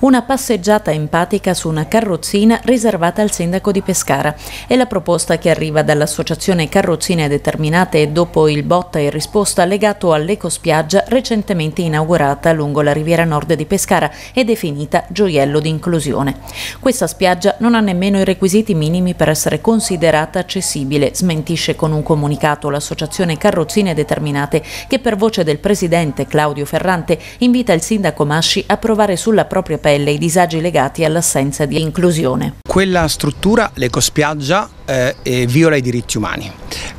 Una passeggiata empatica su una carrozzina riservata al sindaco di Pescara. È la proposta che arriva dall'associazione Carrozzine Determinate dopo il botta e risposta legato all'ecospiaggia recentemente inaugurata lungo la riviera nord di Pescara e definita gioiello di inclusione. Questa spiaggia non ha nemmeno i requisiti minimi per essere considerata accessibile, smentisce con un comunicato l'associazione Carrozzine Determinate che per voce del presidente Claudio Ferrante invita il sindaco Masci a provare sulla propria pelle pelle i disagi legati all'assenza di inclusione. Quella struttura, l'ecospiaggia, eh, viola i diritti umani.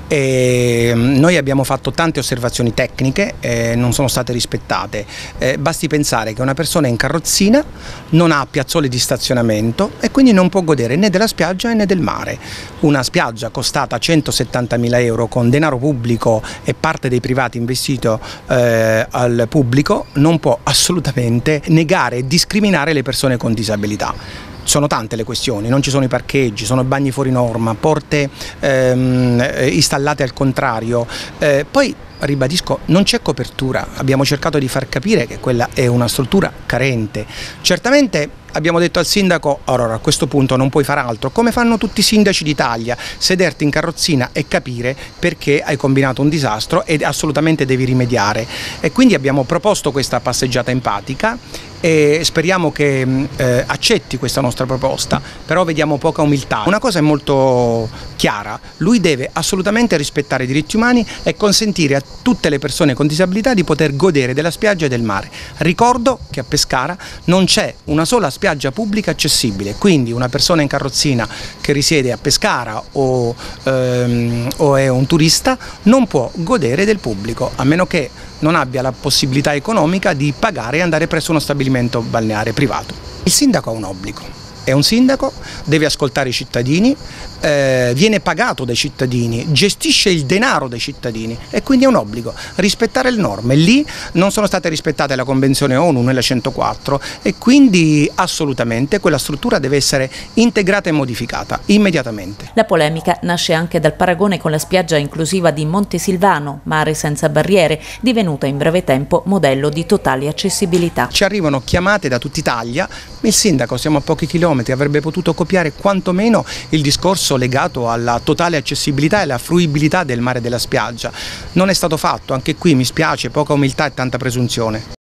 E mm, noi abbiamo fatto tante osservazioni tecniche, eh, non sono state rispettate. Eh, basti pensare che una persona in carrozzina non ha piazzole di stazionamento e quindi non può godere né della spiaggia né del mare. Una spiaggia costata 170 mila euro con denaro pubblico e parte dei privati investito eh, al pubblico non può assolutamente negare e discriminare le persone con disabilità sono tante le questioni, non ci sono i parcheggi, sono bagni fuori norma, porte ehm, eh, installate al contrario, eh, poi ribadisco, non c'è copertura, abbiamo cercato di far capire che quella è una struttura carente. Certamente abbiamo detto al sindaco, allora a questo punto non puoi fare altro, come fanno tutti i sindaci d'Italia, sederti in carrozzina e capire perché hai combinato un disastro ed assolutamente devi rimediare. E quindi abbiamo proposto questa passeggiata empatica e speriamo che mm, eh, accetti questa nostra proposta, però vediamo poca umiltà. Una cosa è molto chiara, lui deve assolutamente rispettare i diritti umani e consentire a tutte le persone con disabilità di poter godere della spiaggia e del mare. Ricordo che a Pescara non c'è una sola spiaggia pubblica accessibile, quindi una persona in carrozzina che risiede a Pescara o, ehm, o è un turista non può godere del pubblico, a meno che non abbia la possibilità economica di pagare e andare presso uno stabilimento balneare privato. Il sindaco ha un obbligo, è un sindaco, deve ascoltare i cittadini, eh, viene pagato dai cittadini, gestisce il denaro dei cittadini e quindi è un obbligo rispettare le norme. Lì non sono state rispettate la Convenzione ONU nella 104 e quindi assolutamente quella struttura deve essere integrata e modificata immediatamente. La polemica nasce anche dal paragone con la spiaggia inclusiva di Montesilvano, mare senza barriere, divenuta in breve tempo modello di totale accessibilità. Ci arrivano chiamate da tutta Italia, il sindaco siamo a pochi chilometri chilometri, avrebbe potuto copiare quantomeno il discorso legato alla totale accessibilità e alla fruibilità del mare della spiaggia. Non è stato fatto, anche qui mi spiace, poca umiltà e tanta presunzione.